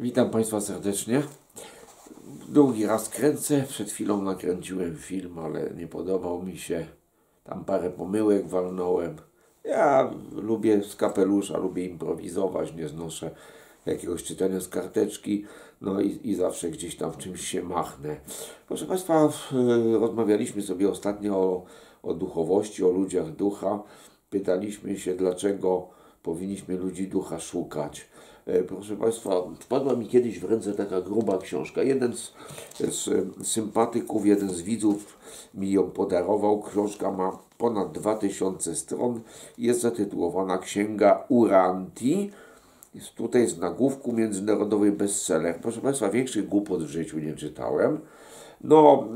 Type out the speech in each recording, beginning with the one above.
Witam Państwa serdecznie. Drugi raz kręcę. Przed chwilą nakręciłem film, ale nie podobał mi się. Tam parę pomyłek walnąłem. Ja lubię z kapelusza, lubię improwizować, nie znoszę jakiegoś czytania z karteczki, no i, i zawsze gdzieś tam w czymś się machnę. Proszę Państwa, rozmawialiśmy sobie ostatnio o, o duchowości, o ludziach ducha. Pytaliśmy się, dlaczego powinniśmy ludzi ducha szukać. E, proszę Państwa, wpadła mi kiedyś w ręce taka gruba książka. Jeden z, z sympatyków, jeden z widzów mi ją podarował. Książka ma ponad 2000 stron. Jest zatytułowana Księga Uranti. Jest tutaj z nagłówku międzynarodowy bestseller. Proszę Państwa, większych głupot w życiu nie czytałem. No,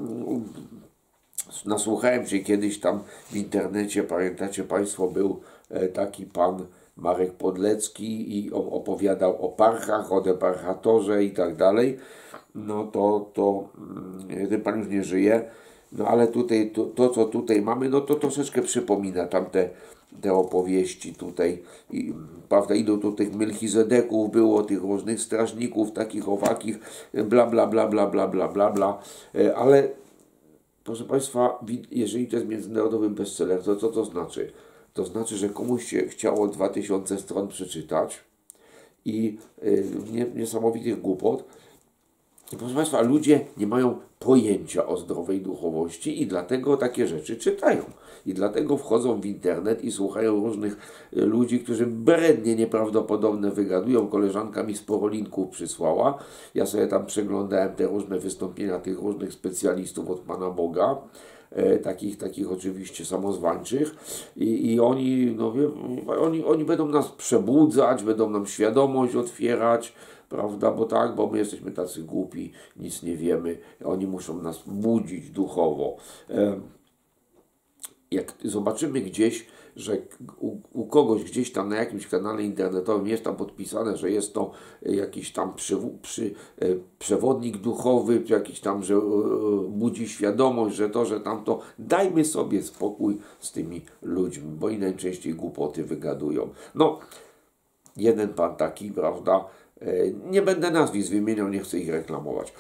nasłuchałem się kiedyś tam w internecie, pamiętacie Państwo, był e, taki pan Marek Podlecki i opowiadał o parchach, o deparchatorze i tak dalej, no to, to mm, ten pan już nie żyje, no ale tutaj to, to, co tutaj mamy, no to troszeczkę przypomina tamte te opowieści tutaj, I, prawda, idą tu tych Melchizedeków, było tych różnych strażników, takich owakich, bla, bla, bla, bla, bla, bla, bla, bla, e, ale proszę Państwa, jeżeli to jest międzynarodowy bestseller, to co to znaczy? To znaczy, że komuś się chciało 2000 stron przeczytać i y, niesamowitych głupot. Proszę Państwa, ludzie nie mają pojęcia o zdrowej duchowości i dlatego takie rzeczy czytają. I dlatego wchodzą w internet i słuchają różnych y, ludzi, którzy brednie nieprawdopodobne wygadują. Koleżanka mi sporo linków przysłała. Ja sobie tam przeglądałem te różne wystąpienia tych różnych specjalistów od Pana Boga. E, takich, takich oczywiście samozwańczych. I, i oni, no, oni, oni będą nas przebudzać, będą nam świadomość otwierać, prawda, bo tak, bo my jesteśmy tacy głupi, nic nie wiemy, oni muszą nas budzić duchowo. E, jak zobaczymy gdzieś, że u, u, kogoś gdzieś tam na jakimś kanale internetowym jest tam podpisane, że jest to jakiś tam przy, przy, e, przewodnik duchowy, jakiś tam, że e, budzi świadomość, że to, że tamto, dajmy sobie spokój z tymi ludźmi, bo i najczęściej głupoty wygadują. No, jeden pan taki, prawda, e, nie będę nazwisk wymieniał, nie chcę ich reklamować.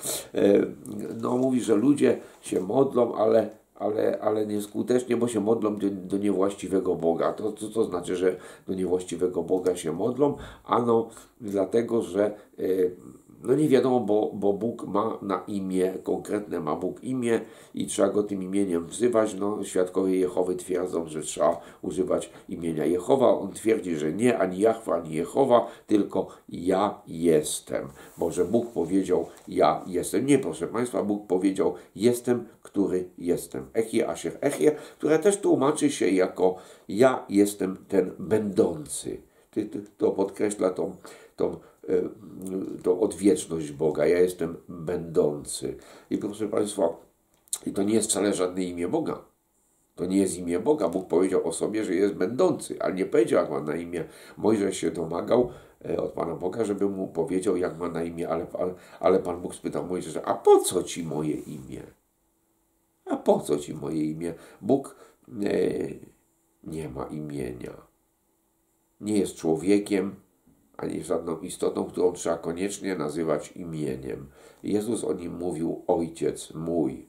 No, mówi, że ludzie się modlą, ale ale, ale nieskutecznie, bo się modlą do, do niewłaściwego Boga. To, to, to znaczy, że do niewłaściwego Boga się modlą? Ano, dlatego, że y, no nie wiadomo, bo, bo Bóg ma na imię, konkretne ma Bóg imię i trzeba go tym imieniem wzywać. No, świadkowie Jehowy twierdzą, że trzeba używać imienia Jehowa. On twierdzi, że nie ani Jachwa, ani Jehowa, tylko ja jestem. Bo że Bóg powiedział, ja jestem. Nie, proszę Państwa, Bóg powiedział, jestem, który jestem. Echie, Asher, Echie, które też tłumaczy się jako ja jestem ten będący. To podkreśla tą, tą tą odwieczność Boga. Ja jestem będący. I proszę Państwa, i to nie jest wcale żadne imię Boga. To nie jest imię Boga. Bóg powiedział o sobie, że jest będący, ale nie powiedział, jak ma na imię. Mojżesz się domagał e, od Pana Boga, żeby mu powiedział, jak ma na imię, ale, ale, ale Pan Bóg spytał Mojżesza, a po co Ci moje imię? A po co Ci moje imię? Bóg e, nie ma imienia. Nie jest człowiekiem, ani żadną istotą, którą trzeba koniecznie nazywać imieniem. Jezus o nim mówił Ojciec mój,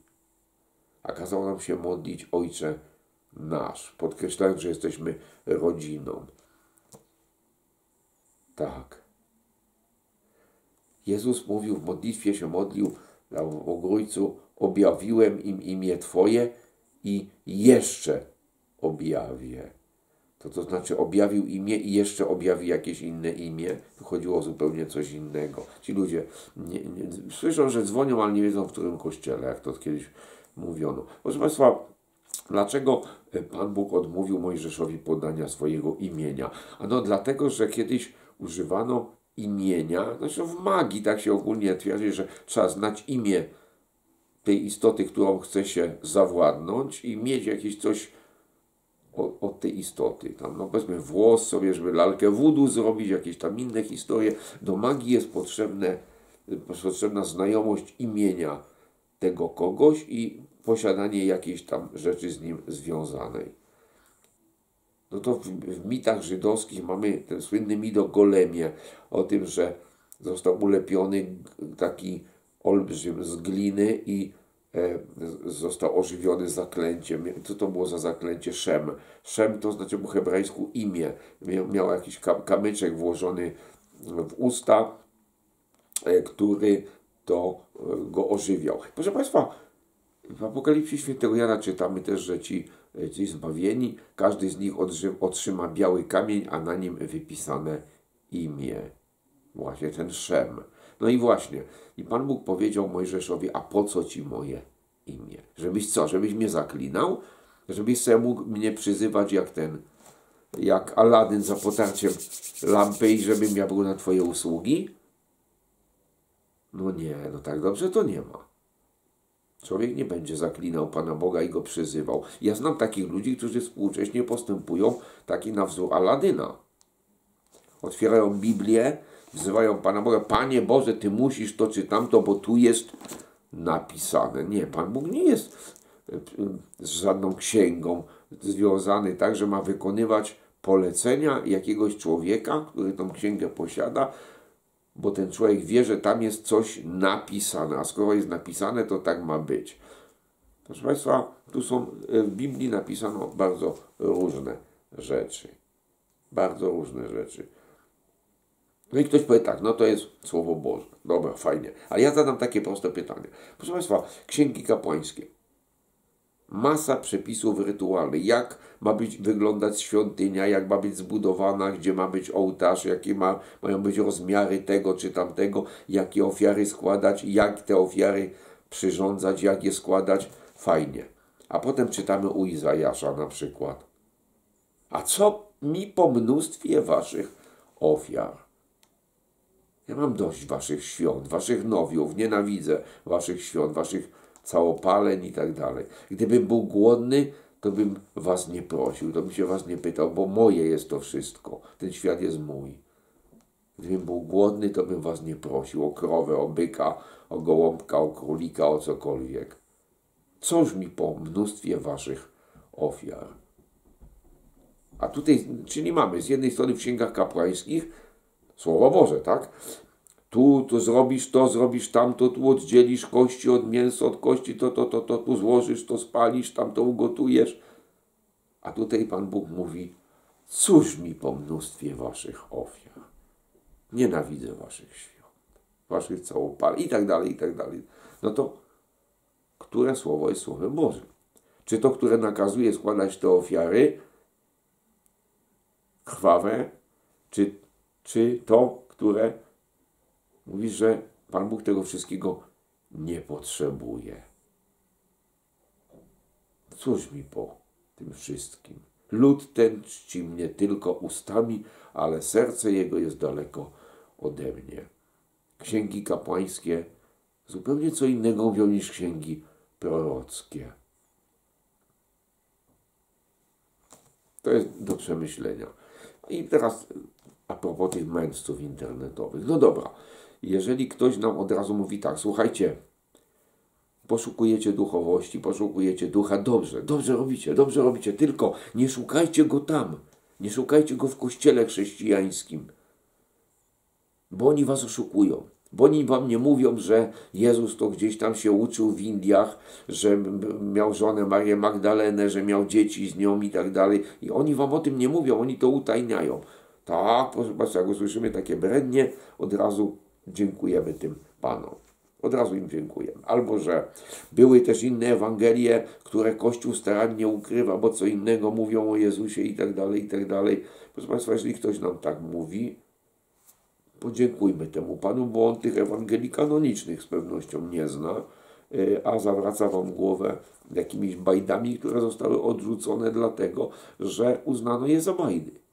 a kazał nam się modlić Ojcze nasz, podkreślając, że jesteśmy rodziną. Tak. Jezus mówił w modlitwie, się modlił o Grójcu, objawiłem im imię Twoje i jeszcze objawię to to znaczy objawił imię i jeszcze objawi jakieś inne imię. Tu chodziło o zupełnie coś innego. Ci ludzie nie, nie, słyszą, że dzwonią, ale nie wiedzą w którym kościele, jak to kiedyś mówiono. Proszę Państwa, dlaczego e, Pan Bóg odmówił Mojżeszowi podania swojego imienia? Ano dlatego, że kiedyś używano imienia, znaczy w magii tak się ogólnie twierdzi, że trzeba znać imię tej istoty, którą chce się zawładnąć i mieć jakieś coś od, tej istoty. Tam, no powiedzmy włos sobie, żeby lalkę wudu zrobić, jakieś tam inne historie. Do magii jest potrzebne, potrzebna znajomość imienia tego kogoś i posiadanie jakiejś tam rzeczy z nim związanej. No to w, w mitach żydowskich mamy ten słynny mit o golemie, o tym, że został ulepiony taki olbrzym z gliny i został ożywiony zaklęciem. Co to było za zaklęcie? Szem. Szem to znaczy po hebrajsku imię. Miał, miał jakiś kamyczek włożony w usta, e, który to e, go ożywiał. Proszę Państwa, w Apokalipsie Świętego Jana czytamy też, że ci, ci zbawieni, każdy z nich otrzyma biały kamień, a na nim wypisane imię. Właśnie ten Szem. No i właśnie, i Pan Bóg powiedział Mojżeszowi, a po co ci moje imię? Żebyś co, żebyś mnie zaklinał? Żebyś sobie mógł mnie przyzywać jak ten, jak Aladyn za potarciem lampy i żebym ja był na twoje usługi? No nie, no tak dobrze to nie ma. Człowiek nie będzie zaklinał Pana Boga i go przyzywał. Ja znam takich ludzi, którzy współcześnie postępują taki na wzór Aladyna. Otwierają Biblię, wzywają Pana Boga, Panie Boże, Ty musisz to czy tamto, bo tu jest napisane. Nie, Pan Bóg nie jest e, z żadną księgą związany tak, że ma wykonywać polecenia jakiegoś człowieka, który tą księgę posiada, bo ten człowiek wie, że tam jest coś napisane, a skoro jest napisane, to tak ma być. Proszę Państwa, tu są e, w Biblii napisano bardzo różne rzeczy. Bardzo różne rzeczy. No i ktoś powie tak, no to jest Słowo Boże. Dobra, fajnie. Ale ja zadam takie proste pytanie. Proszę Państwa, księgi kapłańskie. Masa przepisów rytualnych. Jak ma być wyglądać świątynia, jak ma być zbudowana, gdzie ma być ołtarz, jakie ma, mają być rozmiary tego czy tamtego, jakie ofiary składać, jak te ofiary przyrządzać, jak je składać. Fajnie. A potem czytamy u Izajasza na przykład. A co mi po mnóstwie waszych ofiar? Ja mam dość waszych świąt, waszych nowiów, nienawidzę waszych świąt, waszych całopaleń i tak dalej. Gdybym był głodny, to bym was nie prosił, to bym się was nie pytał, bo moje jest to wszystko. Ten świat jest mój. Gdybym był głodny, to bym was nie prosił o krowę, o byka, o gołąbka, o królika, o cokolwiek. Coż mi po mnóstwie waszych ofiar. A tutaj, czyli mamy z jednej strony w księgach kapłańskich Słowo Boże, tak? Tu, tu zrobisz to, zrobisz tamto, tu oddzielisz kości od mięsa, od kości, to, to, to, to, tu złożysz, to spalisz, tam to ugotujesz. A tutaj Pan Bóg mówi, cóż mi po mnóstwie waszych ofiar. Nienawidzę waszych świąt, waszych całopal i tak dalej, i tak dalej. No to które słowo jest Słowem Bożym? Czy to, które nakazuje składać te ofiary krwawe, czy czy to, które mówi, że Pan Bóg tego wszystkiego nie potrzebuje. Cóż mi po tym wszystkim? Lud ten czci mnie tylko ustami, ale serce jego jest daleko ode mnie. Księgi kapłańskie zupełnie co innego mówią niż księgi prorockie. To jest do przemyślenia. I teraz a propos tych mędrców internetowych. No dobra, jeżeli ktoś nam od razu mówi tak, słuchajcie, poszukujecie duchowości, poszukujecie ducha, dobrze, dobrze robicie, dobrze robicie, tylko nie szukajcie go tam, nie szukajcie go w kościele chrześcijańskim, bo oni was oszukują. Bo oni wam nie mówią, że Jezus to gdzieś tam się uczył w Indiach, że miał żonę Marię Magdalenę, że miał dzieci z nią i tak dalej. I oni wam o tym nie mówią, oni to utajniają. Tak, proszę Państwa, jak usłyszymy takie brednie, od razu dziękujemy tym Panom. Od razu im dziękujemy. Albo, że były też inne Ewangelie, które Kościół starannie ukrywa, bo co innego mówią o Jezusie i tak dalej, i tak dalej. Proszę Państwa, jeżeli ktoś nam tak mówi, podziękujmy temu Panu, bo on tych Ewangelii kanonicznych z pewnością nie zna, y, a zawraca Wam głowę jakimiś bajdami, które zostały odrzucone dlatego, że uznano je za bajdy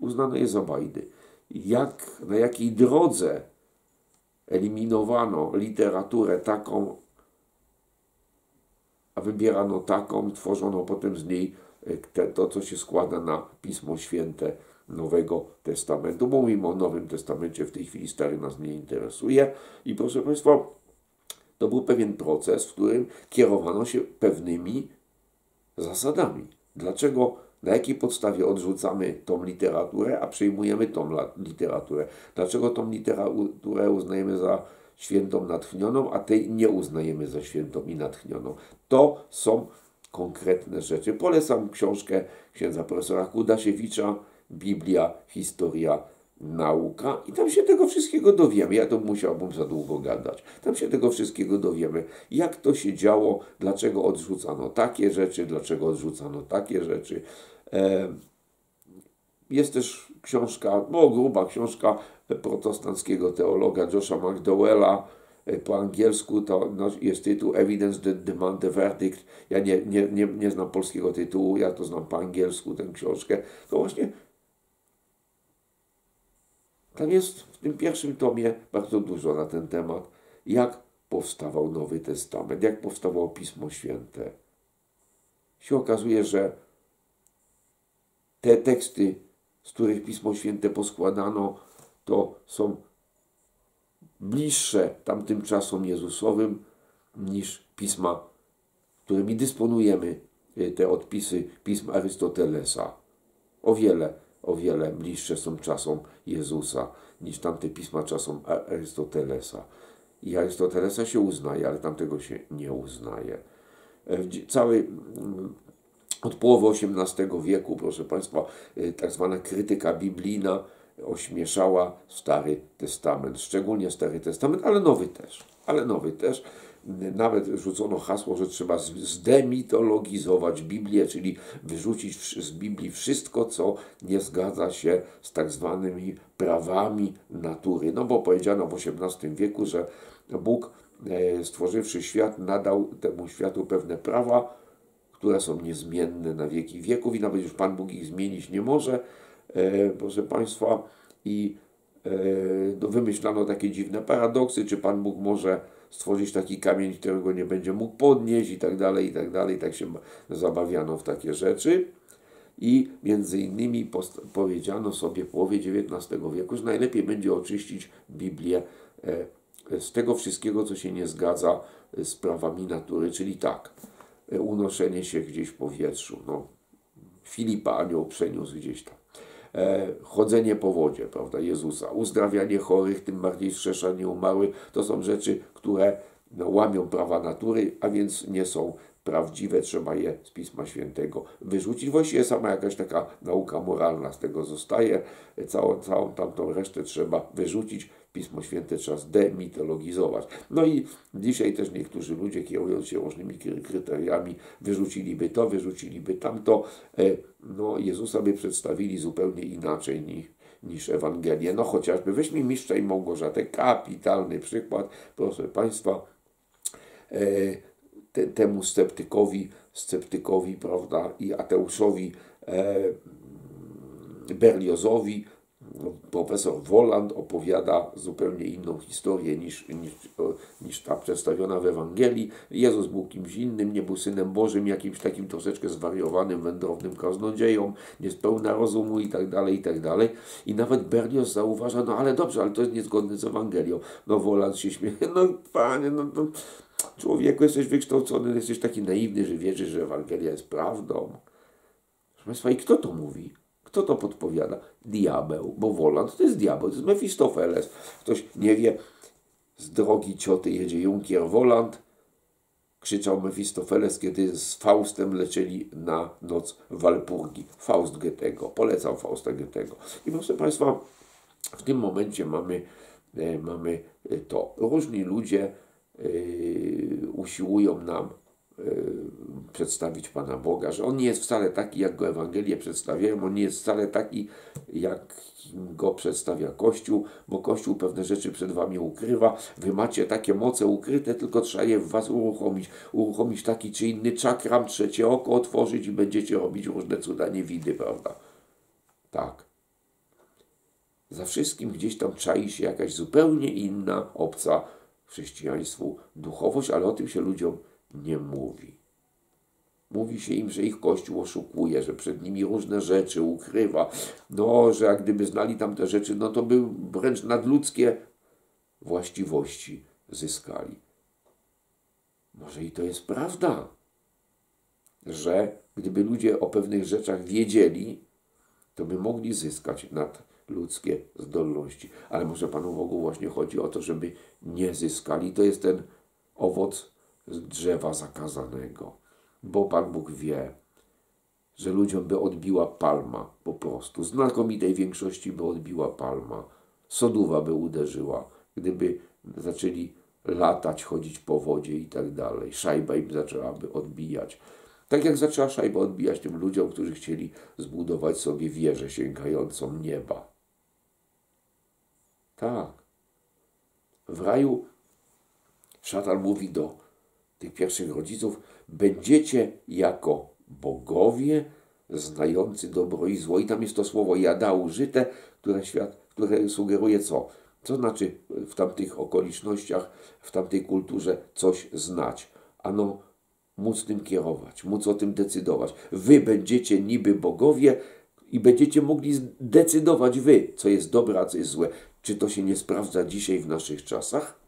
uznane jest za bajdy. Jak, na jakiej drodze eliminowano literaturę taką, a wybierano taką, tworzono potem z niej e, te, to, co się składa na Pismo Święte Nowego Testamentu, bo mówimy o Nowym Testamencie, w tej chwili Stary nas nie interesuje. I proszę Państwa, to był pewien proces, w którym kierowano się pewnymi zasadami. Dlaczego Na jakiej podstawie odrzucamy tą literaturę, a przyjmujemy tą literaturę? Dlaczego tą literaturę uznajemy za świętą natchnioną, a tej nie uznajemy za świętą i natchnioną? To są konkretne rzeczy. Polecam książkę księdza profesora Kudasiewicza, Biblia, historia, nauka i tam się tego wszystkiego dowiemy. Ja to musiałbym za długo gadać. Tam się tego wszystkiego dowiemy. Jak to się działo, dlaczego odrzucano takie rzeczy, dlaczego odrzucano takie rzeczy. Jest też książka, no gruba książka protestanckiego teologa Josha McDowella, e, po angielsku to no, jest tytuł Evidence that Demand a Verdict. Ja nie, nie, nie, nie znam polskiego tytułu, ja to znam po angielsku, tę książkę. To właśnie tam jest w tym pierwszym tomie bardzo dużo na ten temat, jak powstawał Nowy Testament, jak powstawało Pismo Święte. Się okazuje, że te teksty, z których Pismo Święte poskładano, to są bliższe tamtym czasom Jezusowym niż pisma, którymi dysponujemy, te odpisy pism Arystotelesa. O wiele, o wiele bliższe są czasom Jezusa niż tamte pisma czasom Arystotelesa. I Arystotelesa się uznaje, ale tamtego się nie uznaje. E, cały mm, od połowy XVIII wieku, proszę Państwa, e, tak zwana krytyka biblijna ośmieszała Stary Testament, szczególnie Stary Testament, ale Nowy też, ale Nowy też. Nawet rzucono hasło, że trzeba zdemitologizować Biblię, czyli wyrzucić z Biblii wszystko, co nie zgadza się z tak zwanymi prawami natury. No bo powiedziano w XVIII wieku, że Bóg e, stworzywszy świat, nadał temu światu pewne prawa, które są niezmienne na wieki wieków i nawet już Pan Bóg ich zmienić nie może. E, proszę Państwa, i e, no, wymyślano takie dziwne paradoksy, czy Pan Bóg może stworzyć taki kamień, którego nie będzie mógł podnieść i tak dalej, i tak dalej. Tak się zabawiano w takie rzeczy. I między innymi powiedziano sobie w połowie XIX wieku, że najlepiej będzie oczyścić Biblię e, z tego wszystkiego, co się nie zgadza z prawami natury, czyli tak, unoszenie się gdzieś w powietrzu. No, Filipa anioł przeniósł gdzieś tam. E, chodzenie po wodzie, prawda, Jezusa, uzdrawianie chorych, tym bardziej strzeszanie umarłych, to są rzeczy, które no, łamią prawa natury, a więc nie są prawdziwe, trzeba je z Pisma Świętego wyrzucić. Właściwie sama jakaś taka nauka moralna z tego zostaje, całą, całą tamtą resztę trzeba wyrzucić. Pismo Święte trzeba zdemitologizować. No i dzisiaj też niektórzy ludzie, kierując się różnymi kryteriami, wyrzuciliby to, wyrzuciliby tamto. No, Jezusa by przedstawili zupełnie inaczej niż, niż Ewangelię. No chociażby weźmy Mistrza i Małgorzatę, kapitalny przykład, proszę Państwa, e, te, temu sceptykowi, sceptykowi, prawda, i ateuszowi e, Berliozowi profesor Woland opowiada zupełnie inną historię niż, niż, niż ta przedstawiona w Ewangelii. Jezus był kimś innym, nie był Synem Bożym, jakimś takim troszeczkę zwariowanym, wędrownym kaznodzieją, niespełna rozumu i tak dalej, i tak dalej. I nawet Berlioz zauważa, no ale dobrze, ale to jest niezgodne z Ewangelią. No Woland się śmieje, no panie, no to człowieku jesteś wykształcony, jesteś taki naiwny, że wierzysz, że Ewangelia jest prawdą. Proszę Państwa, i kto to mówi? Kto to podpowiada? Diabeł, bo Woland to jest diabeł, to jest Mefistofeles. Ktoś nie wie, z drogi cioty jedzie Junkier Woland, krzyczał Mefistofeles, kiedy z Faustem lecieli na noc Walpurgi. Faust Goethego, polecam Fausta Goethego. I proszę Państwa, w tym momencie mamy, e, mamy e, to. Różni ludzie e, usiłują nam Y, przedstawić Pana Boga, że On nie jest wcale taki, jak Go Ewangelie przedstawiają, On nie jest wcale taki, jak Go przedstawia Kościół, bo Kościół pewne rzeczy przed Wami ukrywa. Wy macie takie moce ukryte, tylko trzeba je w Was uruchomić. Uruchomić taki czy inny czakram, trzecie oko otworzyć i będziecie robić różne cuda niewidy, prawda? Tak. Za wszystkim gdzieś tam czai się jakaś zupełnie inna, obca chrześcijaństwu duchowość, ale o tym się ludziom nie mówi. Mówi się im, że ich Kościół oszukuje, że przed nimi różne rzeczy ukrywa. No, że jak gdyby znali tamte rzeczy, no to by wręcz nadludzkie właściwości zyskali. Może i to jest prawda. że gdyby ludzie o pewnych rzeczach wiedzieli, to by mogli zyskać nad ludzkie zdolności. Ale może Panu Bogu właśnie chodzi o to, żeby nie zyskali. To jest ten owoc z drzewa zakazanego. Bo Pan Bóg wie, że ludziom by odbiła palma po prostu. Znakomitej większości by odbiła palma. Soduwa by uderzyła, gdyby zaczęli latać, chodzić po wodzie i tak dalej. Szajba im zaczęłaby odbijać. Tak jak zaczęła szajba odbijać tym ludziom, którzy chcieli zbudować sobie wieżę sięgającą nieba. Tak. W raju szatan mówi do tych pierwszych rodziców: Będziecie jako bogowie znający dobro i zło. I tam jest to słowo jada użyte, które, świat, które sugeruje co? Co znaczy w tamtych okolicznościach, w tamtej kulturze coś znać? Ano, móc tym kierować, móc o tym decydować. Wy będziecie niby bogowie i będziecie mogli decydować wy, co jest dobre, a co jest złe. Czy to się nie sprawdza dzisiaj w naszych czasach?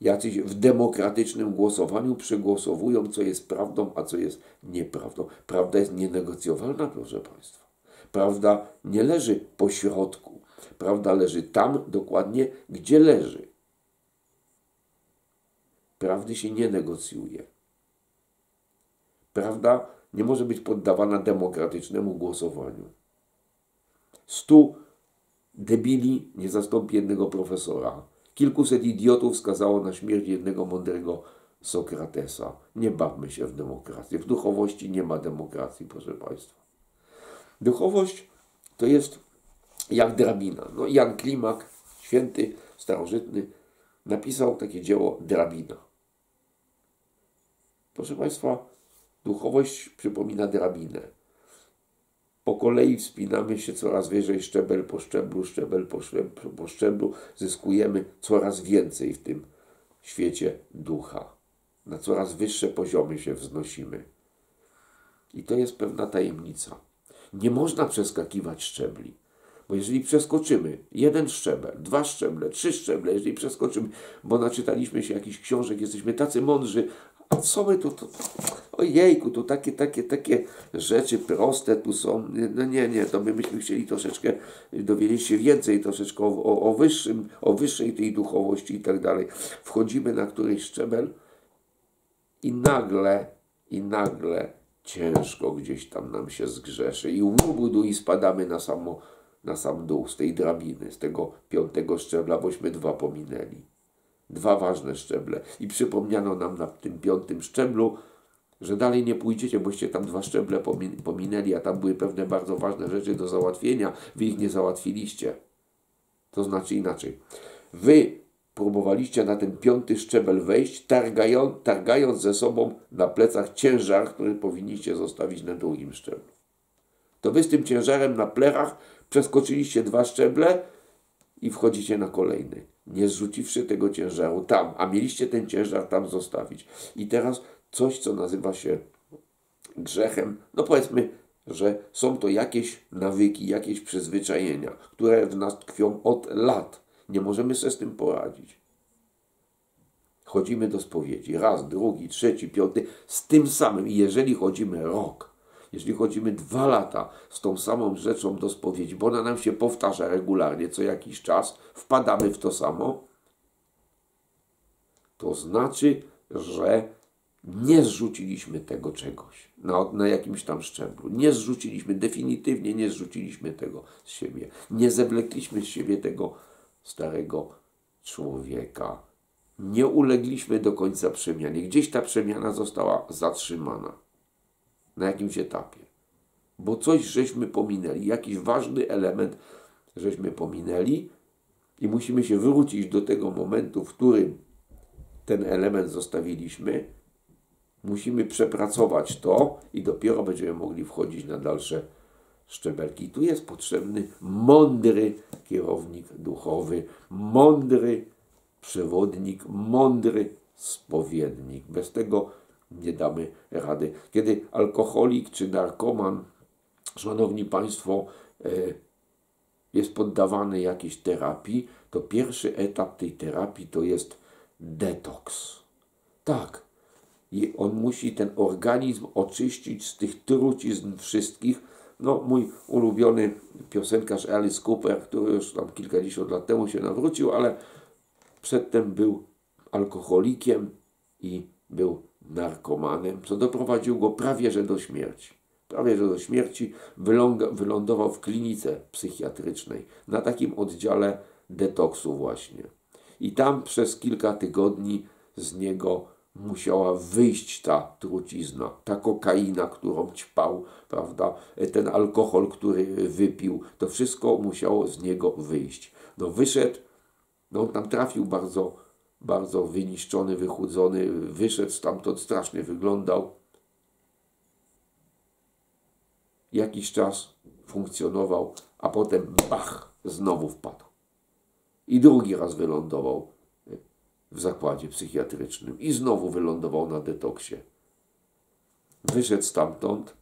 Jacyś w demokratycznym głosowaniu przegłosowują, co jest prawdą, a co jest nieprawdą. Prawda jest nienegocjowalna, proszę Państwa. Prawda nie leży po środku. Prawda leży tam dokładnie, gdzie leży. Prawdy się nie negocjuje. Prawda nie może być poddawana demokratycznemu głosowaniu. Stu debili nie zastąpi jednego profesora. Kilkuset idiotów skazało na śmierć jednego mądrego Sokratesa. Nie bawmy się w demokrację. W duchowości nie ma demokracji, proszę Państwa. Duchowość to jest jak drabina. No, Jan Klimak, święty, starożytny, napisał takie dzieło Drabina. Proszę Państwa, duchowość przypomina drabinę. Po kolei wspinamy się coraz wyżej, szczebel po szczeblu, szczebel po szczeblu, po szczeblu, zyskujemy coraz więcej w tym świecie ducha. Na coraz wyższe poziomy się wznosimy. I to jest pewna tajemnica. Nie można przeskakiwać szczebli. Bo jeżeli przeskoczymy jeden szczebel, dwa szczeble, trzy szczeble, jeżeli przeskoczymy, bo naczytaliśmy się jakichś książek, jesteśmy tacy mądrzy, co my tu, tu ojejku, tu takie, takie, takie rzeczy proste tu są. No nie, nie, to my byśmy chcieli troszeczkę dowiedzieć się więcej, troszeczkę o, o, o wyższym, o wyższej tej duchowości i tak dalej. Wchodzimy na któryś szczebel i nagle, i nagle ciężko gdzieś tam nam się zgrzeszy i łubudu i spadamy na samo na sam dół z tej drabiny, z tego piątego szczebla, bośmy dwa pominęli. Dwa ważne szczeble. I przypomniano nam na tym piątym szczeblu, że dalej nie pójdziecie, boście tam dwa szczeble pominęli, a tam były pewne bardzo ważne rzeczy do załatwienia. Wy ich nie załatwiliście. To znaczy inaczej. Wy próbowaliście na ten piąty szczebel wejść, targają, targając ze sobą na plecach ciężar, który powinniście zostawić na drugim szczeblu. To wy z tym ciężarem na plecach Przeskoczyliście dwa szczeble i wchodzicie na kolejny, nie zrzuciwszy tego ciężaru tam, a mieliście ten ciężar tam zostawić. I teraz coś, co nazywa się grzechem, no powiedzmy, że są to jakieś nawyki, jakieś przyzwyczajenia, które w nas tkwią od lat. Nie możemy sobie z tym poradzić. Chodzimy do spowiedzi raz, drugi, trzeci, piąty, z tym samym. I jeżeli chodzimy rok, jeśli chodzimy dwa lata z tą samą rzeczą do spowiedzi, bo ona nam się powtarza regularnie co jakiś czas, wpadamy w to samo, to znaczy, że nie zrzuciliśmy tego czegoś na, na jakimś tam szczeblu. Nie zrzuciliśmy, definitywnie nie zrzuciliśmy tego z siebie. Nie zewlekliśmy z siebie tego starego człowieka. Nie ulegliśmy do końca przemianie. Gdzieś ta przemiana została zatrzymana na jakimś etapie. Bo coś żeśmy pominęli, jakiś ważny element żeśmy pominęli i musimy się wrócić do tego momentu, w którym ten element zostawiliśmy. Musimy przepracować to i dopiero będziemy mogli wchodzić na dalsze szczebelki. Tu jest potrzebny mądry kierownik duchowy, mądry przewodnik, mądry spowiednik. Bez tego nie damy rady. Kiedy alkoholik czy narkoman, szanowni Państwo, e, jest poddawany jakiejś terapii, to pierwszy etap tej terapii to jest detoks. Tak, I on musi ten organizm oczyścić z tych trucizn wszystkich. No, mój ulubiony piosenkarz Alice Cooper, który już tam kilkadziesiąt lat temu się nawrócił, ale przedtem był alkoholikiem i był narkomanem, co doprowadziło go prawie że do śmierci. Prawie że do śmierci wylądował w klinice psychiatrycznej, na takim oddziale detoksu właśnie. I tam przez kilka tygodni z niego musiała wyjść ta trucizna, ta kokaina, którą ćpał, prawda, ten alkohol, który wypił, to wszystko musiało z niego wyjść. No wyszedł, no on tam trafił bardzo, bardzo wyniszczony, wychudzony, wyszedł stamtąd, strasznie wyglądał. Jakiś czas funkcjonował, a potem bach, znowu wpadł. I drugi raz wylądował w zakładzie psychiatrycznym i znowu wylądował na detoksie. Wyszedł stamtąd.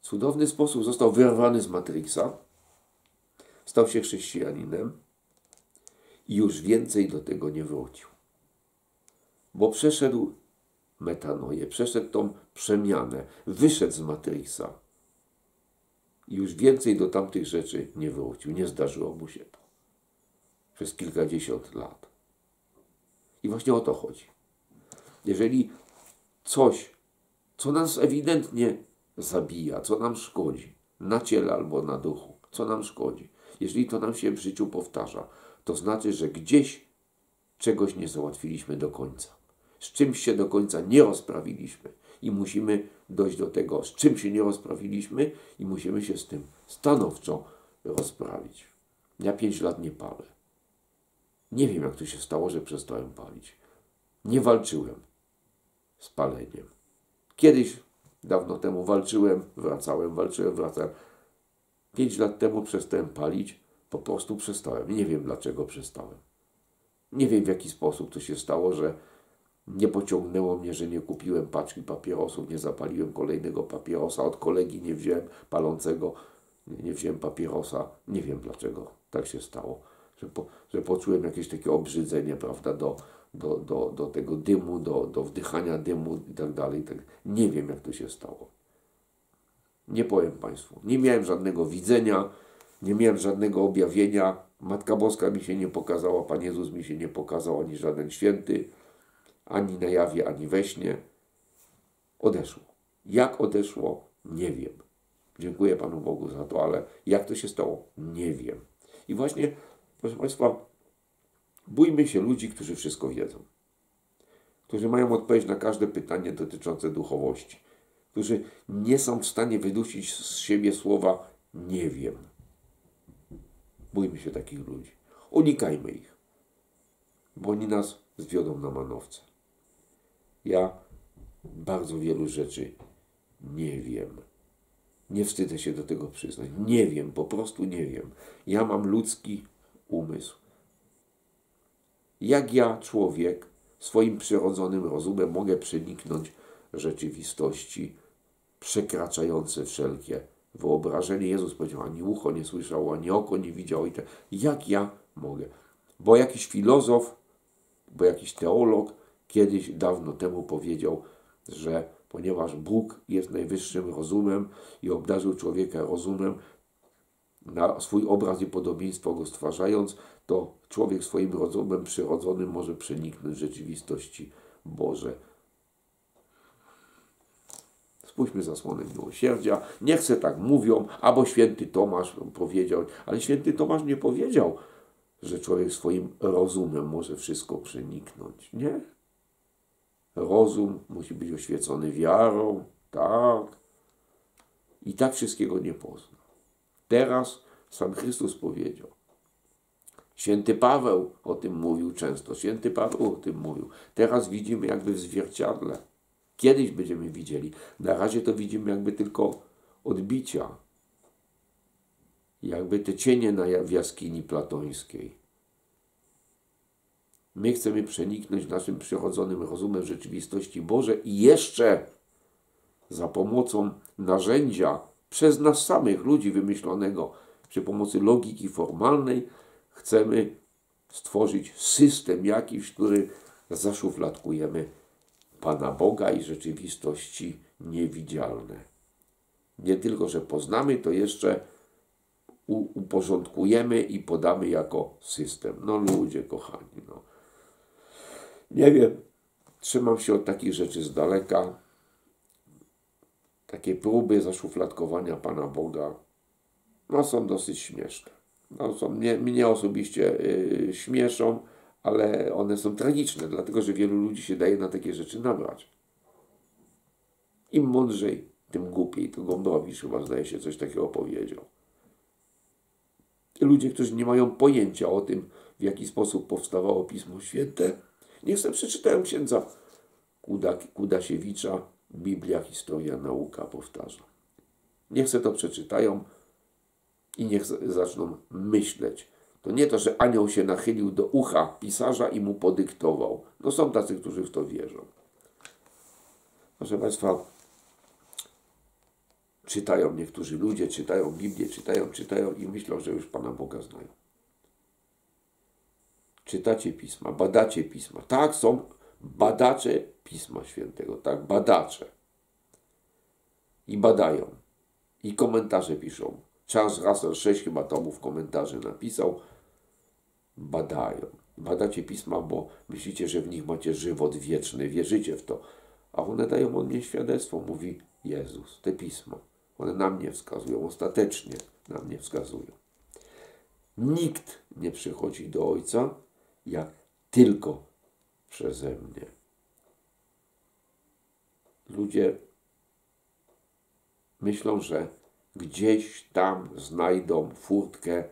W cudowny sposób został wyrwany z Matrixa, stał się chrześcijaninem i już więcej do tego nie wrócił. Bo przeszedł metanoję, przeszedł tą przemianę, wyszedł z Matrixa i już więcej do tamtych rzeczy nie wrócił. Nie zdarzyło mu się to przez kilkadziesiąt lat. I właśnie o to chodzi. Jeżeli coś, co nas ewidentnie zabija, co nam szkodzi, na ciele albo na duchu, co nam szkodzi, jeżeli to nam się w życiu powtarza, to znaczy, że gdzieś czegoś nie załatwiliśmy do końca. Z czymś się do końca nie rozprawiliśmy i musimy dojść do tego, z czym się nie rozprawiliśmy i musimy się z tym stanowczo rozprawić. Ja pięć lat nie palę. Nie wiem, jak to się stało, że przestałem palić. Nie walczyłem z paleniem. Kiedyś, dawno temu walczyłem, wracałem, walczyłem, wracałem. Pięć lat temu przestałem palić, po prostu przestałem. Nie wiem, dlaczego przestałem. Nie wiem, w jaki sposób to się stało, że nie pociągnęło mnie, że nie kupiłem paczki papierosów, nie zapaliłem kolejnego papierosa, od kolegi nie wziąłem palącego, nie wziąłem papierosa. Nie wiem, dlaczego tak się stało że, po, że poczułem jakieś takie obrzydzenie, prawda, do, do, do, do tego dymu, do, do wdychania dymu i tak dalej. Tak. Nie wiem, jak to się stało. Nie powiem Państwu. Nie miałem żadnego widzenia, nie miałem żadnego objawienia. Matka Boska mi się nie pokazała, Pan Jezus mi się nie pokazał, ani żaden święty, ani na jawie, ani we śnie. Odeszło. Jak odeszło, nie wiem. Dziękuję Panu Bogu za to, ale jak to się stało, nie wiem. I właśnie Proszę Państwa, bójmy się ludzi, którzy wszystko wiedzą, którzy mają odpowiedź na każde pytanie dotyczące duchowości, którzy nie są w stanie wydusić z siebie słowa nie wiem. Bójmy się takich ludzi. Unikajmy ich, bo oni nas zwiodą na manowce. Ja bardzo wielu rzeczy nie wiem. Nie wstydzę się do tego przyznać. Nie wiem, po prostu nie wiem. Ja mam ludzki umysł. Jak ja, człowiek, swoim przyrodzonym rozumem mogę przeniknąć rzeczywistości przekraczające wszelkie wyobrażenie. Jezus powiedział, ani ucho nie słyszało, ani oko nie widziało. I tak. Jak ja mogę? Bo jakiś filozof, bo jakiś teolog kiedyś dawno temu powiedział, że ponieważ Bóg jest najwyższym rozumem i obdarzył człowieka rozumem, na swój obraz i podobieństwo go stwarzając, to człowiek swoim rozumem przyrodzonym może przeniknąć rzeczywistości Boże. Spójrzmy zasłonę miłosierdzia. Nie chcę tak mówią, albo święty Tomasz powiedział, ale święty Tomasz nie powiedział, że człowiek swoim rozumem może wszystko przeniknąć. Nie. Rozum musi być oświecony wiarą, tak. I tak wszystkiego nie pozna. Teraz sam Chrystus powiedział. Święty Paweł o tym mówił często, święty Paweł o tym mówił. Teraz widzimy jakby w zwierciadle. Kiedyś będziemy widzieli. Na razie to widzimy jakby tylko odbicia. Jakby te cienie na, w jaskini platońskiej. My chcemy przeniknąć naszym przyrodzonym rozumem rzeczywistości Boże i jeszcze za pomocą narzędzia przez nas samych, ludzi wymyślonego przy pomocy logiki formalnej, chcemy stworzyć system jakiś, który zaszufladkujemy Pana Boga i rzeczywistości niewidzialne. Nie tylko, że poznamy, to jeszcze uporządkujemy i podamy jako system. No ludzie kochani, no. Nie wiem, trzymam się od takich rzeczy z daleka. Takie próby zaszufladkowania Pana Boga no, są dosyć śmieszne. No, są, mnie, mnie osobiście yy, śmieszą, ale one są tragiczne, dlatego że wielu ludzi się daje na takie rzeczy nabrać. Im mądrzej, tym głupiej. To Gombrowicz chyba zdaje się coś takiego powiedział. Ludzie, którzy nie mają pojęcia o tym, w jaki sposób powstawało Pismo Święte, niech sobie przeczytają księdza Kudasiewicza, Biblia, historia, nauka, powtarza. Niech sobie to przeczytają i niech zaczną myśleć. To nie to, że anioł się nachylił do ucha pisarza i mu podyktował. No są tacy, którzy w to wierzą. Proszę Państwa, czytają niektórzy ludzie, czytają Biblię, czytają, czytają i myślą, że już Pana Boga znają. Czytacie pisma, badacie pisma. Tak, są badacze Pisma Świętego, tak, badacze. I badają. I komentarze piszą. Charles Russell sześć chyba tomów komentarzy napisał. Badają. Badacie pisma, bo myślicie, że w nich macie żywot wieczny, wierzycie w to. A one dają od mnie świadectwo, mówi Jezus, te pisma. One na mnie wskazują, ostatecznie na mnie wskazują. Nikt nie przychodzi do Ojca, jak tylko przeze mnie. Ludzie myślą, że gdzieś tam znajdą furtkę,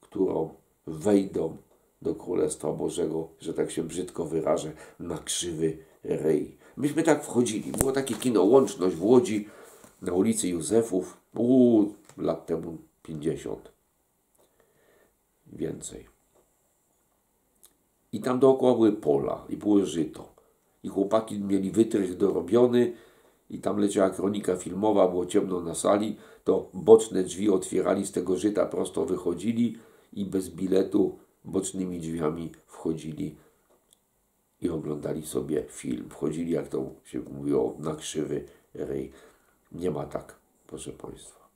którą wejdą do Królestwa Bożego, że tak się brzydko wyrażę, na krzywy rej. Myśmy tak wchodzili. Było takie kino Łączność w Łodzi na ulicy Józefów. Uuu, lat temu 50. Więcej. I tam dookoła były pola i było żyto. I chłopaki mieli wytrych dorobiony i tam leciała kronika filmowa, było ciemno na sali, to boczne drzwi otwierali z tego żyta, prosto wychodzili i bez biletu bocznymi drzwiami wchodzili i oglądali sobie film. Wchodzili, jak to się mówiło, na krzywy rej. Nie ma tak, proszę Państwa.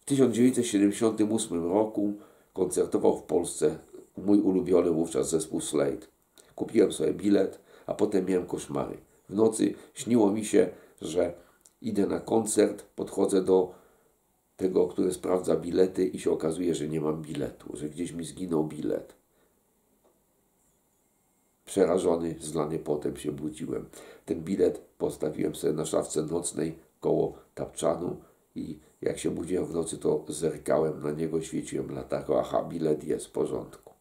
W 1978 roku koncertował w Polsce mój ulubiony wówczas zespół Slade. Kupiłem sobie bilet, a potem miałem koszmary. W nocy śniło mi się, że idę na koncert, podchodzę do tego, który sprawdza bilety i się okazuje, że nie mam biletu, że gdzieś mi zginął bilet. Przerażony, zlany potem się budziłem. Ten bilet postawiłem sobie na szafce nocnej koło tapczanu i jak się budziłem w nocy, to zerkałem na niego, świeciłem latarką. Aha, bilet jest w porządku.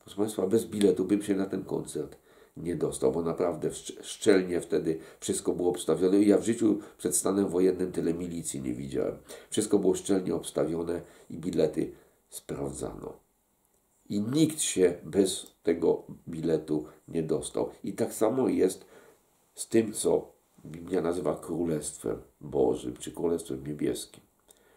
Proszę Państwa, bez biletu bym się na ten koncert nie dostał, bo naprawdę szczelnie wtedy wszystko było obstawione. I ja w życiu przed stanem wojennym tyle milicji nie widziałem. Wszystko było szczelnie obstawione i bilety sprawdzano. I nikt się bez tego biletu nie dostał. I tak samo jest z tym, co Biblia nazywa Królestwem Bożym czy Królestwem Niebieskim.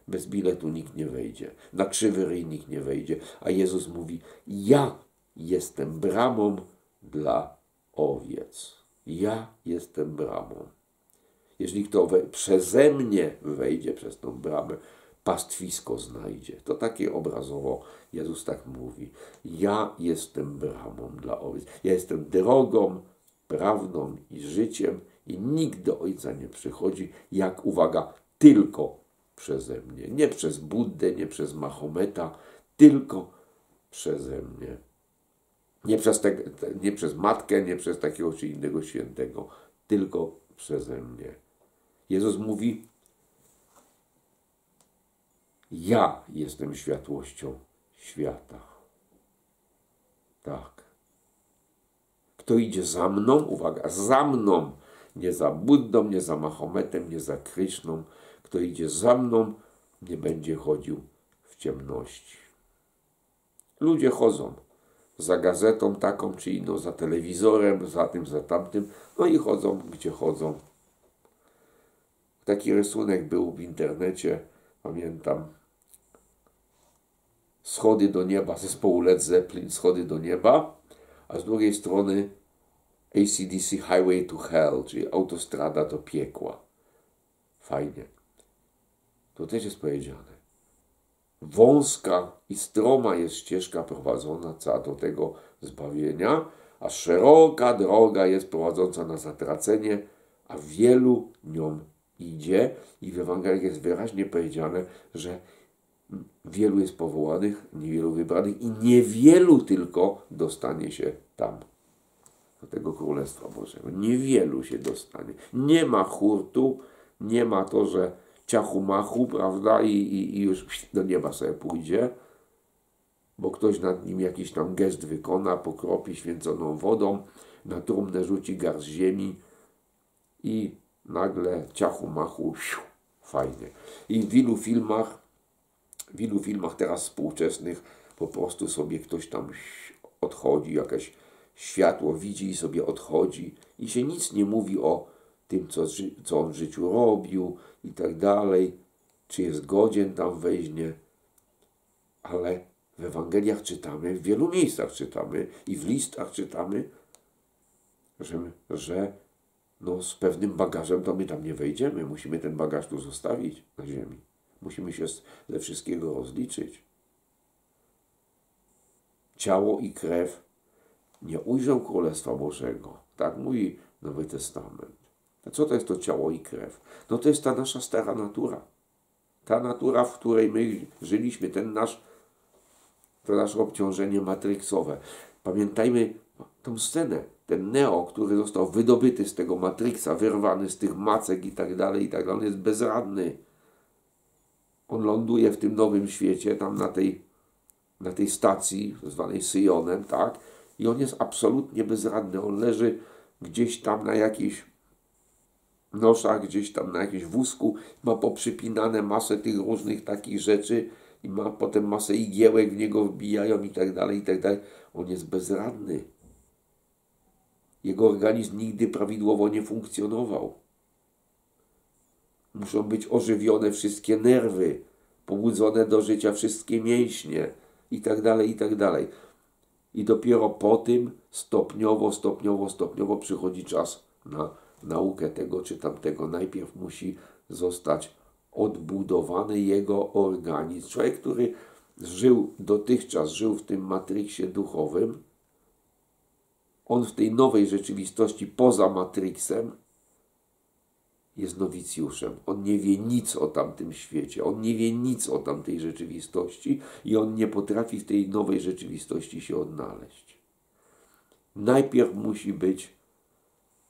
Bez biletu nikt nie wejdzie. Na krzywy ryj nikt nie wejdzie. A Jezus mówi: Ja jestem bramą dla owiec. Ja jestem bramą. Jeżeli kto we, przeze mnie wejdzie przez tą bramę, pastwisko znajdzie. To takie obrazowo Jezus tak mówi. Ja jestem bramą dla owiec. Ja jestem drogą, prawdą i życiem i nikt do Ojca nie przychodzi, jak uwaga, tylko przeze mnie. Nie przez Buddę, nie przez Mahometa, tylko przeze mnie. Nie przez, te, nie przez matkę, nie przez takiego czy innego świętego, tylko przeze mnie. Jezus mówi: Ja jestem światłością świata. Tak. Kto idzie za mną, uwaga, za mną, nie za Buddą, nie za Mahometem, nie za Kryszną, kto idzie za mną, nie będzie chodził w ciemności. Ludzie chodzą za gazetą taką czy inną, za telewizorem, za tym, za tamtym, no i chodzą, gdzie chodzą. Taki rysunek był w internecie, pamiętam. Schody do nieba zespołu Led Zeppelin, schody do nieba, a z drugiej strony ACDC Highway to Hell, czyli autostrada do piekła. Fajnie. To też jest powiedziane. Wąska i stroma jest ścieżka prowadząca do tego zbawienia, a szeroka droga jest prowadząca na zatracenie, a wielu nią idzie. I w Ewangelii jest wyraźnie powiedziane, że wielu jest powołanych, niewielu wybranych i niewielu tylko dostanie się tam do tego Królestwa Bożego. Niewielu się dostanie. Nie ma hurtu, nie ma to, że ciachu machu, prawda, i, i, i już do nieba sobie pójdzie, bo ktoś nad nim jakiś tam gest wykona, pokropi święconą wodą, na trumnę rzuci garść ziemi i nagle ciachu machu, siu, fajnie. I w wielu filmach, w wielu filmach teraz współczesnych po prostu sobie ktoś tam odchodzi, jakaś światło widzi i sobie odchodzi i się nic nie mówi o tym, co, co on w życiu robił i tak dalej, czy jest godzien tam weźmie, ale w Ewangeliach czytamy, w wielu miejscach czytamy i w listach czytamy, że, że no, z pewnym bagażem to my tam nie wejdziemy. Musimy ten bagaż tu zostawić na ziemi. Musimy się ze wszystkiego rozliczyć. Ciało i krew nie ujrzą Królestwa Bożego. Tak mówi Nowy Testament. A co to jest to ciało i krew? No to jest ta nasza stara natura. Ta natura, w której my żyliśmy, ten nasz, to nasze obciążenie matrixowe. Pamiętajmy tą scenę, ten Neo, który został wydobyty z tego Matrixa, wyrwany z tych macek i tak dalej, i tak dalej, on jest bezradny. On ląduje w tym nowym świecie, tam na tej, na tej stacji zwanej Syjonem, tak? I on jest absolutnie bezradny. On leży gdzieś tam na jakiejś noszach, gdzieś tam na jakimś wózku, ma poprzypinane masę tych różnych takich rzeczy i ma potem masę igiełek w niego wbijają i tak dalej, i tak dalej. On jest bezradny. Jego organizm nigdy prawidłowo nie funkcjonował. Muszą być ożywione wszystkie nerwy, pobudzone do życia wszystkie mięśnie i tak dalej, i tak dalej. I dopiero po tym stopniowo, stopniowo, stopniowo przychodzi czas na naukę tego czy tamtego. Najpierw musi zostać odbudowany jego organizm. Człowiek, który żył dotychczas, żył w tym matriksie duchowym, on w tej nowej rzeczywistości poza matriksem jest nowicjuszem. On nie wie nic o tamtym świecie, on nie wie nic o tamtej rzeczywistości i on nie potrafi w tej nowej rzeczywistości się odnaleźć. Najpierw musi być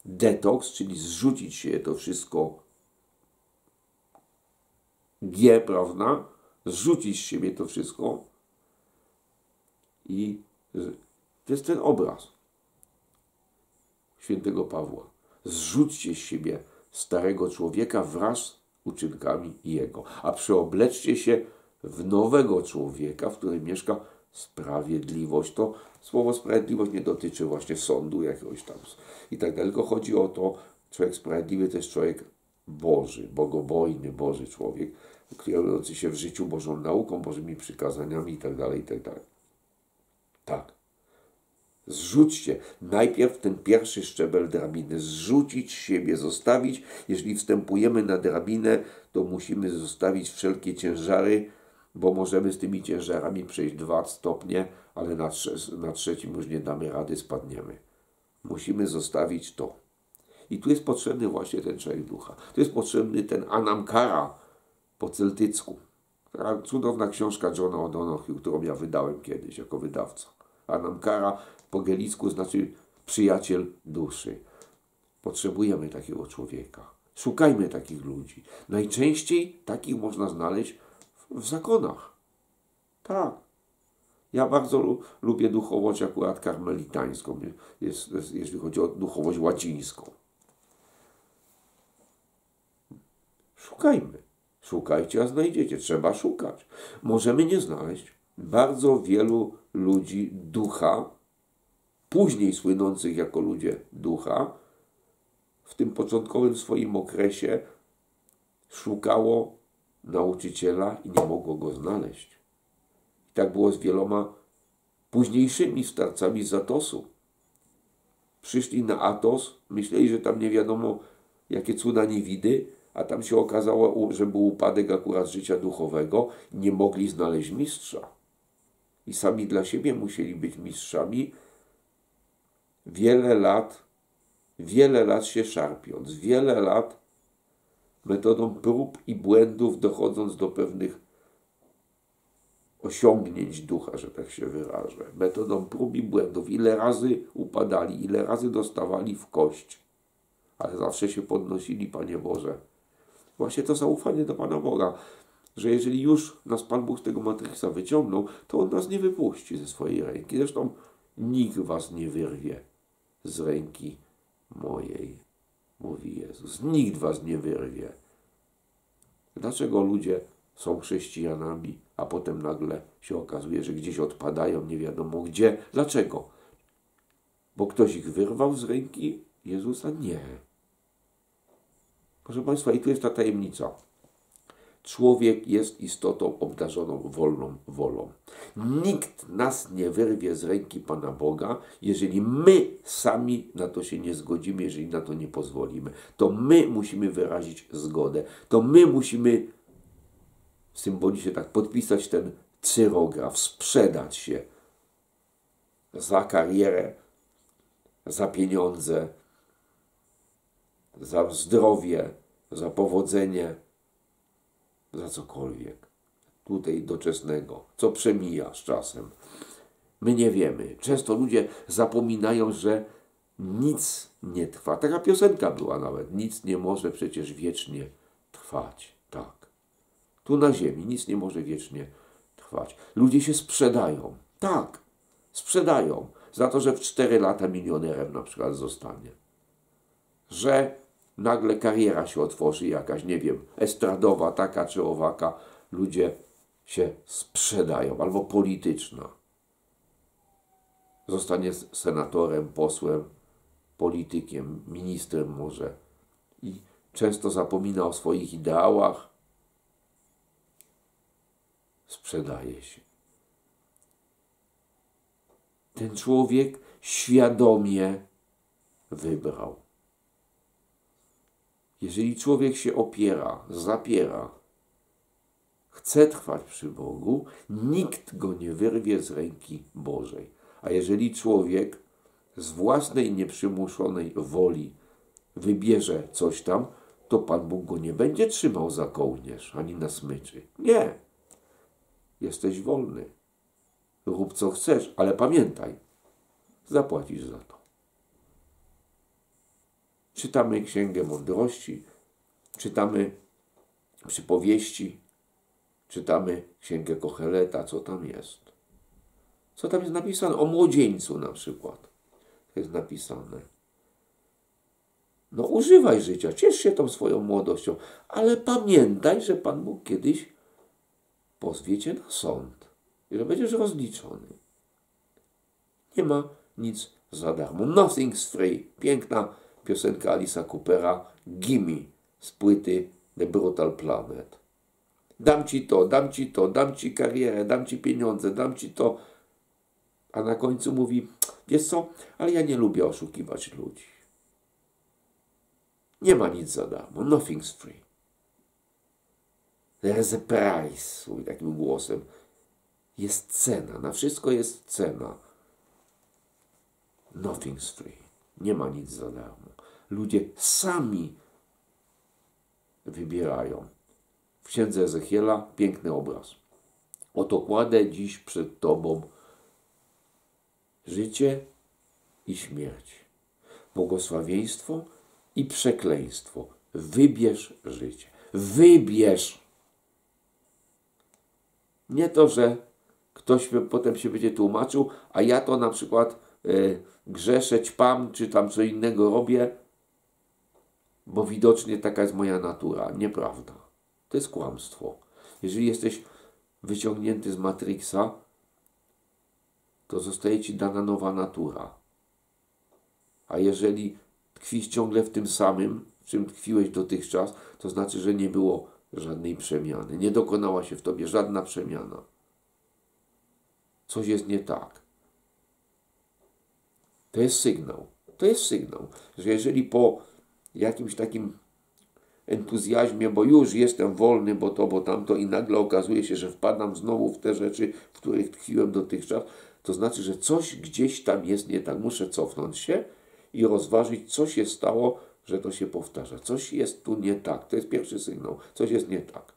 detoks, czyli zrzucić się to wszystko G, prawda? Zrzucić z siebie to wszystko i to jest ten obraz świętego Pawła. Zrzućcie z siebie starego człowieka wraz z uczynkami jego, a przeobleczcie się w nowego człowieka, w którym mieszka sprawiedliwość. To słowo sprawiedliwość nie dotyczy właśnie sądu jakiegoś tam i tak dalej, tylko chodzi o to, człowiek sprawiedliwy to jest człowiek Boży, bogobojny, Boży człowiek, kierujący się w życiu Bożą nauką, Bożymi przykazaniami i tak dalej, i tak. Tak. Zrzućcie najpierw ten pierwszy szczebel drabiny, zrzucić siebie, zostawić. Jeżeli wstępujemy na drabinę, to musimy zostawić wszelkie ciężary, bo możemy z tymi ciężarami przejść dwa stopnie, ale na, na trzecim już nie damy rady, spadniemy. Musimy zostawić to. I tu jest potrzebny właśnie ten człowiek ducha. Tu jest potrzebny ten Anamkara po celtycku. Cudowna książka Johna O'Donoghue, którą ja wydałem kiedyś jako wydawca. Anamkara po gelicku znaczy przyjaciel duszy. Potrzebujemy takiego człowieka. Szukajmy takich ludzi. Najczęściej takich można znaleźć w zakonach. Tak. Ja bardzo lubię duchowość akurat karmelitańską, jest, jest, jeśli chodzi o duchowość łacińską. Szukajmy. Szukajcie, a znajdziecie. Trzeba szukać. Możemy nie znaleźć bardzo wielu ludzi ducha, później słynących jako ludzie ducha, w tym początkowym swoim okresie szukało nauczyciela i nie mogło go znaleźć. I tak było z wieloma późniejszymi starcami z Zatosu. przyszli na Atos, myśleli, że tam nie wiadomo jakie cuda nie widy, a tam się okazało, że był upadek akurat życia duchowego, nie mogli znaleźć mistrza. I sami dla siebie musieli być mistrzami. Wiele lat, wiele lat się szarpiąc, wiele lat metodą prób i błędów dochodząc do pewnych osiągnięć ducha, że tak się wyrażę. Metodą prób i błędów. Ile razy upadali, ile razy dostawali w kość, ale zawsze się podnosili, Panie Boże. Właśnie to zaufanie do Pana Boga, że jeżeli już nas Pan Bóg z tego Matrixa wyciągnął, to On nas nie wypuści ze swojej ręki. Zresztą nikt Was nie wyrwie z ręki mojej, mówi Jezus. Nikt Was nie wyrwie. Dlaczego ludzie są chrześcijanami, a potem nagle się okazuje, że gdzieś odpadają, nie wiadomo gdzie. Dlaczego? Bo ktoś ich wyrwał z ręki Jezusa? Nie. Proszę Państwa, i tu jest ta tajemnica. Człowiek jest istotą obdarzoną wolną wolą. Nikt nas nie wyrwie z ręki Pana Boga, jeżeli my sami na to się nie zgodzimy, jeżeli na to nie pozwolimy. To my musimy wyrazić zgodę. To my musimy symbolicznie tak podpisać ten cyrograf, sprzedać się za karierę, za pieniądze, za zdrowie, za powodzenie, za cokolwiek tutaj doczesnego, co przemija z czasem. My nie wiemy. Często ludzie zapominają, że nic nie trwa. Taka piosenka była nawet. Nic nie może przecież wiecznie trwać. Tak. Tu na ziemi nic nie może wiecznie trwać. Ludzie się sprzedają. Tak. Sprzedają. Za to, że w 4 lata milionerem na przykład zostanie. Że nagle kariera się otworzy jakaś, nie wiem, estradowa, taka czy owaka, ludzie się sprzedają, albo polityczna. Zostanie senatorem, posłem, politykiem, ministrem może i często zapomina o swoich ideałach, sprzedaje się. Ten człowiek świadomie wybrał. Jeżeli człowiek się opiera, zapiera, chce trwać przy Bogu, nikt go nie wyrwie z ręki Bożej. A jeżeli człowiek z własnej nieprzymuszonej woli wybierze coś tam, to Pan Bóg go nie będzie trzymał za kołnierz ani na smyczy. Nie. Jesteś wolny. Rób co chcesz, ale pamiętaj, zapłacisz za to. Czytamy Księgę Mądrości, czytamy przypowieści, czytamy Księgę Kocheleta, co tam jest. Co tam jest napisane? O młodzieńcu na przykład. Jest napisane. No używaj życia, ciesz się tą swoją młodością, ale pamiętaj, że Pan Bóg kiedyś pozwie cię na sąd i że będziesz rozliczony. Nie ma nic za darmo. Nothing's free. Piękna piosenka Alisa Coopera Gimme z płyty The Brutal Planet. Dam ci to, dam ci to, dam ci karierę, dam ci pieniądze, dam ci to. A na końcu mówi, wiesz co, ale ja nie lubię oszukiwać ludzi. Nie ma nic za darmo. Nothing's free. There's a price, mówi takim głosem. Jest cena, na wszystko jest cena. Nothing's free. Nie ma nic za darmo. Ludzie sami wybierają. W księdze Ezechiela piękny obraz. Oto kładę dziś przed Tobą życie i śmierć, błogosławieństwo i przekleństwo. Wybierz życie. Wybierz. Nie to, że ktoś potem się będzie tłumaczył, a ja to na przykład grzeszę, ćpam, czy tam co innego robię, bo widocznie taka jest moja natura. Nieprawda. To jest kłamstwo. Jeżeli jesteś wyciągnięty z Matrixa, to zostaje ci dana nowa natura. A jeżeli tkwisz ciągle w tym samym, w czym tkwiłeś dotychczas, to znaczy, że nie było żadnej przemiany. Nie dokonała się w tobie żadna przemiana. Coś jest nie tak. To jest sygnał. To jest sygnał, że jeżeli po jakimś takim entuzjazmie, bo już jestem wolny, bo to, bo tamto i nagle okazuje się, że wpadam znowu w te rzeczy, w których tkwiłem dotychczas, to znaczy, że coś gdzieś tam jest nie tak. Muszę cofnąć się i rozważyć, co się stało, że to się powtarza. Coś jest tu nie tak. To jest pierwszy sygnał. Coś jest nie tak.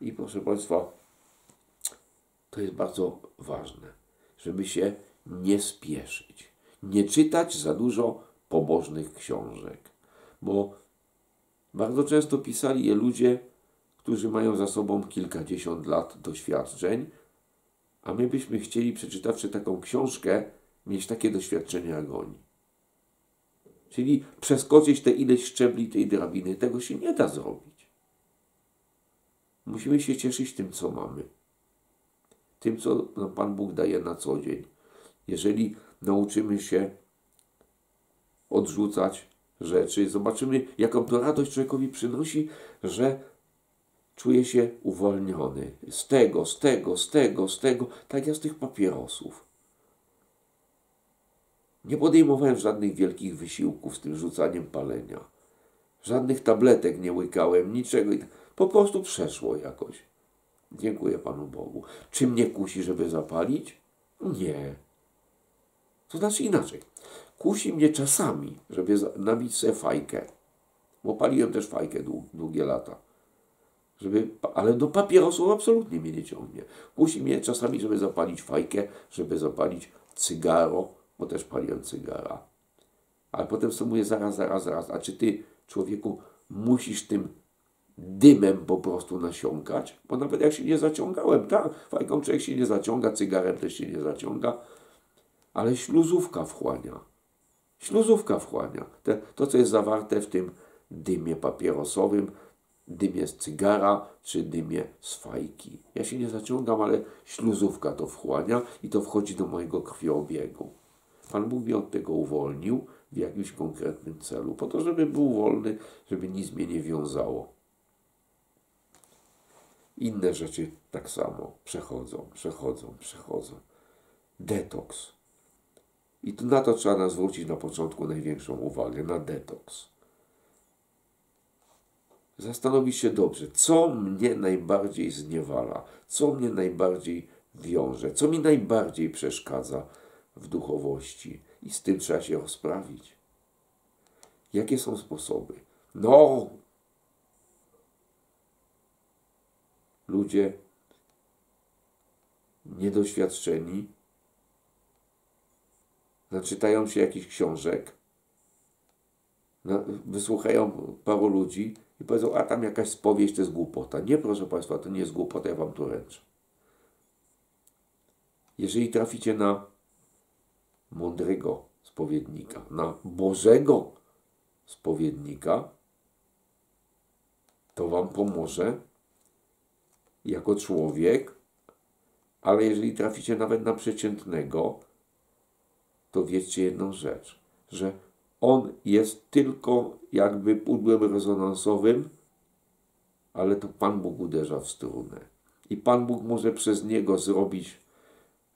I proszę Państwa, to jest bardzo ważne, żeby się nie spieszyć. Nie czytać za dużo pobożnych książek, bo bardzo często pisali je ludzie, którzy mają za sobą kilkadziesiąt lat doświadczeń, a my byśmy chcieli, przeczytawszy taką książkę, mieć takie doświadczenie jak oni. Czyli przeskoczyć te ileś szczebli tej drabiny. Tego się nie da zrobić. Musimy się cieszyć tym, co mamy. Tym, co nam Pan Bóg daje na co dzień. Jeżeli nauczymy się odrzucać rzeczy, zobaczymy, jaką to radość człowiekowi przynosi, że czuje się uwolniony z tego, z tego, z tego, z tego, tak jak z tych papierosów. Nie podejmowałem żadnych wielkich wysiłków z tym rzucaniem palenia. Żadnych tabletek nie łykałem, niczego. Po prostu przeszło jakoś. Dziękuję Panu Bogu. Czy mnie kusi, żeby zapalić? Nie. To znaczy inaczej. Kusi mnie czasami, żeby nabić sobie fajkę. Bo paliłem też fajkę długie lata. Żeby, ale do papierosów absolutnie mnie nie ciągnie. Kusi mnie czasami, żeby zapalić fajkę, żeby zapalić cygaro, bo też paliłem cygara. Ale potem sobie mówię, zaraz, zaraz, zaraz, a czy ty, człowieku, musisz tym dymem po prostu nasiąkać? Bo nawet jak się nie zaciągałem, tak, fajką człowiek się nie zaciąga, cygarem też się nie zaciąga, ale śluzówka wchłania. Śluzówka wchłania. Te, to, co jest zawarte w tym dymie papierosowym, dymie z cygara czy dymie z fajki. Ja się nie zaciągam, ale śluzówka to wchłania i to wchodzi do mojego krwiobiegu. Pan Bóg mnie od tego uwolnił w jakimś konkretnym celu, po to, żeby był wolny, żeby nic mnie nie wiązało. Inne rzeczy tak samo przechodzą, przechodzą, przechodzą. Detoks. I tu na to trzeba zwrócić na początku największą uwagę, na detoks. Zastanowić się dobrze, co mnie najbardziej zniewala, co mnie najbardziej wiąże, co mi najbardziej przeszkadza w duchowości i z tym trzeba się rozprawić. Jakie są sposoby? No, ludzie niedoświadczeni naczytają się jakichś książek, wysłuchają paru ludzi i powiedzą, a tam jakaś spowieść to jest głupota. Nie, proszę Państwa, to nie jest głupota, ja Wam to ręczę. Jeżeli traficie na mądrego spowiednika, na Bożego spowiednika, to Wam pomoże jako człowiek, ale jeżeli traficie nawet na przeciętnego, to wiedzcie jedną rzecz, że on jest tylko jakby pudłem rezonansowym, ale to Pan Bóg uderza w strunę. I Pan Bóg może przez niego zrobić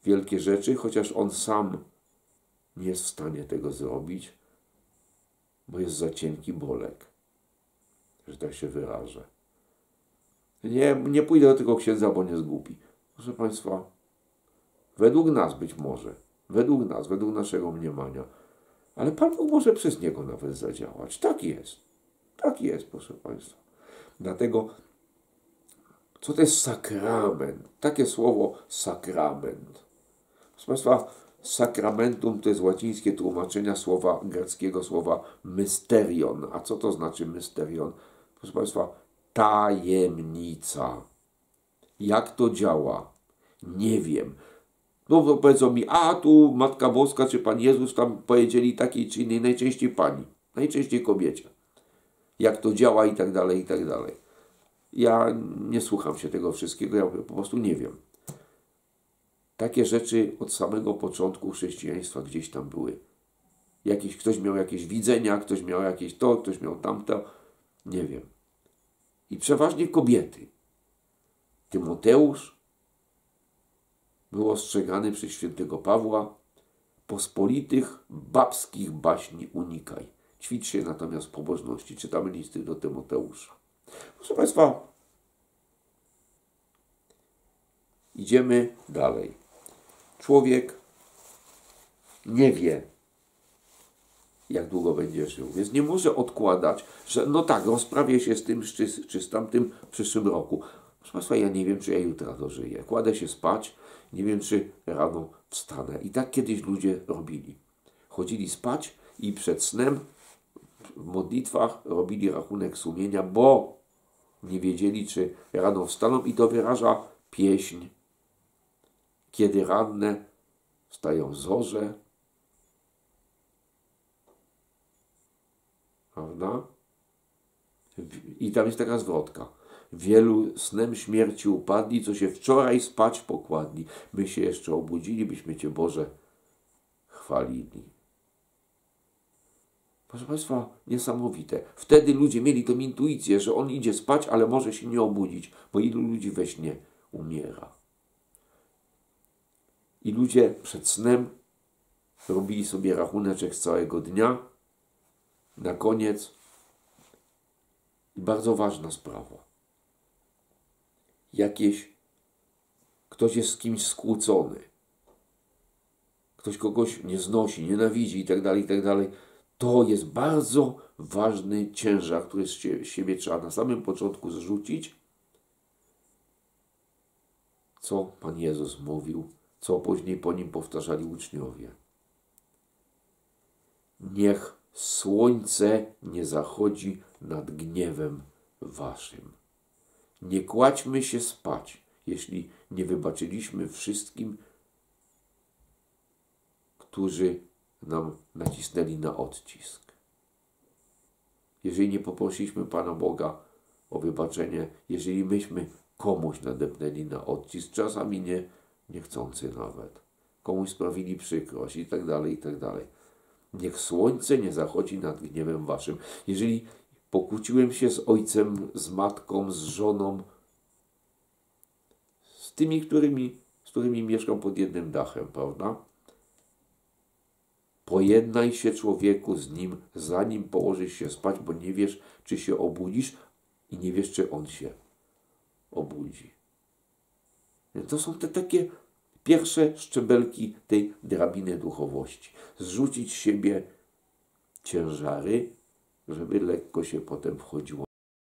wielkie rzeczy, chociaż on sam nie jest w stanie tego zrobić, bo jest za cienki bolek, że tak się wyrażę. Nie, nie pójdę do tego księdza, bo nie zgubi. Proszę Państwa, według nas być może, według nas, według naszego mniemania, ale Pan Bóg może przez niego nawet zadziałać. Tak jest. Tak jest, proszę Państwa. Dlatego, co to jest sakrament? Takie słowo sakrament. Proszę Państwa, sakramentum to jest łacińskie tłumaczenia słowa greckiego słowa mysterion. A co to znaczy mysterion? Proszę Państwa, tajemnica. Jak to działa? Nie wiem. No to powiedzą mi, a tu Matka Boska czy Pan Jezus tam powiedzieli takiej czy innej, najczęściej Pani, najczęściej kobiecie. Jak to działa i tak dalej, i tak dalej. Ja nie słucham się tego wszystkiego, ja po prostu nie wiem. Takie rzeczy od samego początku chrześcijaństwa gdzieś tam były. Jakiś, ktoś miał jakieś widzenia, ktoś miał jakieś to, ktoś miał tamto. Nie wiem. I przeważnie kobiety. Tymoteusz był ostrzegany przez świętego Pawła, pospolitych babskich baśni unikaj. Ćwicz się natomiast pobożności. Czytamy listy do Tymoteusza. Proszę Państwa, idziemy dalej. Człowiek nie wie, jak długo będzie żył, więc nie może odkładać, że no tak, rozprawię się z tym czy, czy z tamtym w przyszłym roku. Proszę Państwa, ja nie wiem, czy ja jutro dożyję. Kładę się spać, nie wiem, czy rano wstanę. I tak kiedyś ludzie robili. Chodzili spać i przed snem w modlitwach robili rachunek sumienia, bo nie wiedzieli, czy rano wstaną i to wyraża pieśń. Kiedy ranne wstają zorze, prawda? I tam jest taka zwrotka. Wielu snem śmierci upadli, co się wczoraj spać pokładli. My się jeszcze obudzili, byśmy Cię Boże chwalili. Proszę Państwa, niesamowite. Wtedy ludzie mieli tą intuicję, że on idzie spać, ale może się nie obudzić, bo ilu ludzi we śnie umiera. I ludzie przed snem robili sobie rachuneczek z całego dnia. Na koniec bardzo ważna sprawa. Jakieś ktoś jest z kimś skłócony. Ktoś kogoś nie znosi, nienawidzi itd., tak itd. Tak to jest bardzo ważny ciężar, który z siebie trzeba na samym początku zrzucić. Co Pan Jezus mówił, co później po nim powtarzali uczniowie. Niech słońce nie zachodzi nad gniewem waszym. Nie kładźmy się spać, jeśli nie wybaczyliśmy wszystkim, którzy nam nacisnęli na odcisk. Jeżeli nie poprosiliśmy Pana Boga o wybaczenie, jeżeli myśmy komuś nadepnęli na odcisk, czasami nie, niechcący nawet, komuś sprawili przykrość i tak dalej, i tak dalej. Niech słońce nie zachodzi nad gniewem waszym. Jeżeli pokłóciłem się z ojcem, z matką, z żoną, z tymi, którymi, z którymi mieszkam pod jednym dachem, prawda? Pojednaj się człowieku z nim, zanim położysz się spać, bo nie wiesz, czy się obudzisz i nie wiesz, czy on się obudzi. To są te takie pierwsze szczebelki tej drabiny duchowości. Zrzucić z siebie ciężary, żeby lekko się potem wchodziło